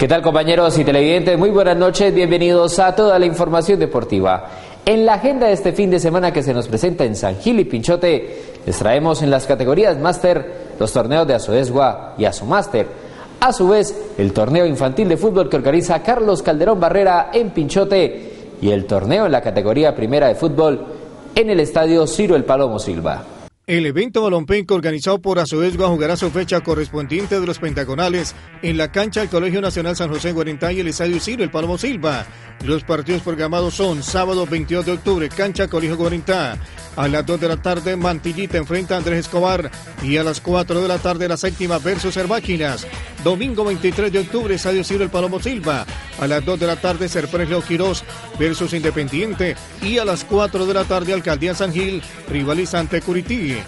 ¿Qué tal compañeros y televidentes? Muy buenas noches, bienvenidos a toda la información deportiva. En la agenda de este fin de semana que se nos presenta en San Gil y Pinchote, les traemos en las categorías Máster los torneos de Azoesgua y Azomaster. A su vez, el torneo infantil de fútbol que organiza Carlos Calderón Barrera en Pinchote y el torneo en la categoría primera de fútbol en el estadio Ciro El Palomo Silva. El evento balompenco organizado por Azoesgua jugará su fecha correspondiente de los pentagonales en la cancha del Colegio Nacional San José Guarintá y el Estadio Ciro El Palomo Silva. Los partidos programados son sábado 22 de octubre, cancha Colegio Guarintá. A las 2 de la tarde, Mantillita enfrenta a Andrés Escobar. Y a las 4 de la tarde, la séptima versus Hermáquinas. Domingo 23 de octubre, Estadio Ciro El Palomo Silva. A las 2 de la tarde, Serpresio Quirós versus Independiente. Y a las 4 de la tarde, Alcaldía San Gil rivaliza ante Curití.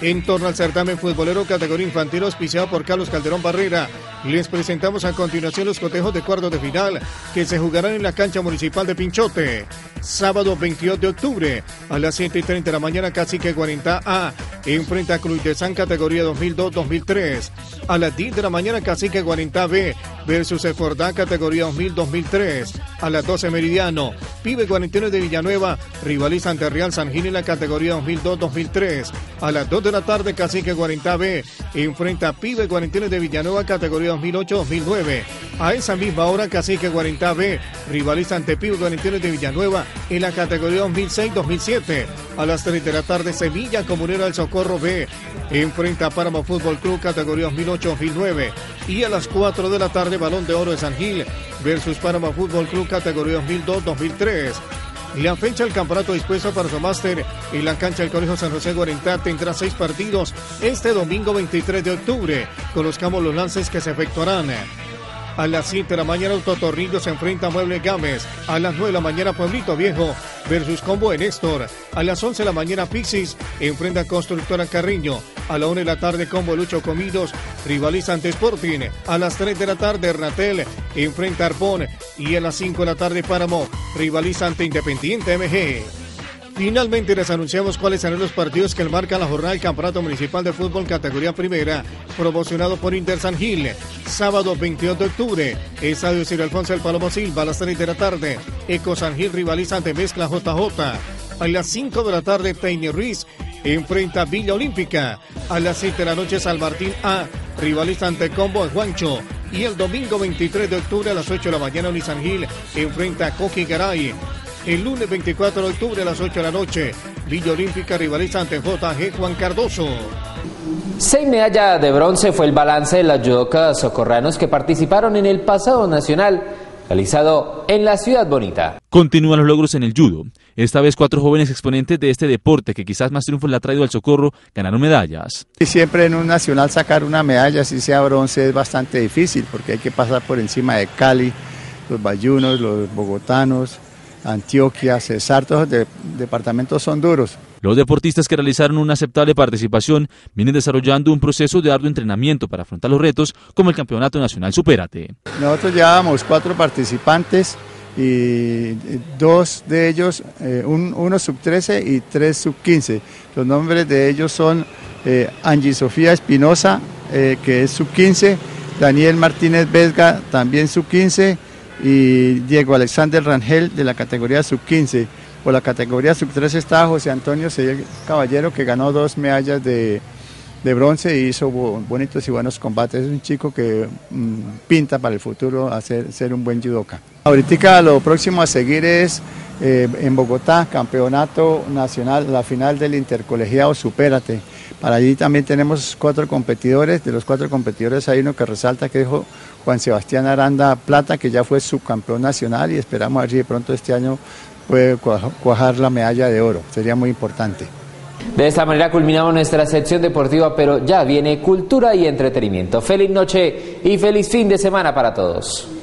En torno al certamen futbolero categoría infantil auspiciado por Carlos Calderón Barrera, les presentamos a continuación los cotejos de cuartos de final que se jugarán en la cancha municipal de Pinchote. Sábado 22 de octubre a las 7 y 30 de la mañana, Cacique 40A enfrenta a Cruz de San categoría 2002-2003. A las 10 de la mañana, Cacique 40B versus Efordá categoría 2000-2003. A las 12 Meridiano, Pibe 41 de Villanueva rivaliza ante Real San Gil en la categoría 2002-2003. A las 2 de la tarde, Cacique 40B enfrenta a Pibe 41 de Villanueva categoría 2008-2009. A esa misma hora, Cacique 40B rivaliza ante Pibe 41 de Villanueva en la categoría 2006-2007. A las 3 de la tarde, Sevilla Comunera del Socorro B enfrenta a Parma Fútbol Club categoría 2008-2009. Y a las 4 de la tarde, Balón de Oro de San Gil versus Parma Fútbol Club categoría 2002-2003. La fecha del campeonato dispuesto para su máster en la cancha del Colegio San José Guarentá tendrá seis partidos este domingo 23 de octubre. Conozcamos los lances que se efectuarán. A las 7 de la mañana, Autotornillo se enfrenta a Mueble Gámez. A las 9 de la mañana, Pueblito Viejo versus Combo de Néstor. A las 11 de la mañana, Pixis enfrenta a Constructora Carriño. A la 1 de la tarde, Combo Lucho Comidos rivaliza ante Sporting. A las 3 de la tarde, Hernatel enfrenta a Arpón. Y a las 5 de la tarde, Páramo rivaliza ante Independiente MG. Finalmente les anunciamos cuáles serán los partidos que marcan la jornada del Campeonato Municipal de Fútbol categoría primera, promocionado por Inter San Gil. Sábado 22 de octubre, Estadio Ciro Alfonso El Palomo Silva a las 3 de la tarde. Eco San Gil rivaliza ante Mezcla JJ. A las 5 de la tarde, Peine Ruiz enfrenta Villa Olímpica. A las 7 de la noche, San Martín A rivaliza ante Combo de Juancho. Y el domingo 23 de octubre a las 8 de la mañana, Unisan Gil enfrenta a Coqui Garay. El lunes 24 de octubre a las 8 de la noche, Villa Olímpica rivaliza ante JG Juan Cardoso. Seis medallas de bronce fue el balance de las judocas socorranos que participaron en el pasado nacional realizado en la ciudad bonita. Continúan los logros en el judo. Esta vez cuatro jóvenes exponentes de este deporte que quizás más triunfos le ha traído al socorro ganaron medallas. Y siempre en un nacional sacar una medalla, si sea bronce, es bastante difícil porque hay que pasar por encima de Cali, los bayunos, los bogotanos, Antioquia, Cesar, todos los departamentos son duros. Los deportistas que realizaron una aceptable participación vienen desarrollando un proceso de arduo entrenamiento para afrontar los retos como el Campeonato Nacional Supérate. Nosotros llevábamos cuatro participantes y dos de ellos, eh, uno sub 13 y tres sub 15. Los nombres de ellos son eh, Angie Sofía Espinosa, eh, que es sub 15, Daniel Martínez Vesga, también sub 15, y Diego Alexander Rangel de la categoría sub-15. Por la categoría sub-13 está José Antonio Caballero que ganó dos medallas de, bronce y hizo bonitos y buenos combates. Es un chico que mm, pinta para el futuro hacer, ser un buen judoka. Ahorita lo próximo a seguir es eh, en Bogotá, campeonato nacional, la final del intercolegiado Supérate. Para allí también tenemos cuatro competidores, de los cuatro competidores hay uno que resalta que dijo Juan Sebastián Aranda Plata, que ya fue subcampeón nacional y esperamos a ver si de pronto este año puede cuajar la medalla de oro. Sería muy importante. De esta manera culminamos nuestra sección deportiva, pero ya viene cultura y entretenimiento. Feliz noche y feliz fin de semana para todos.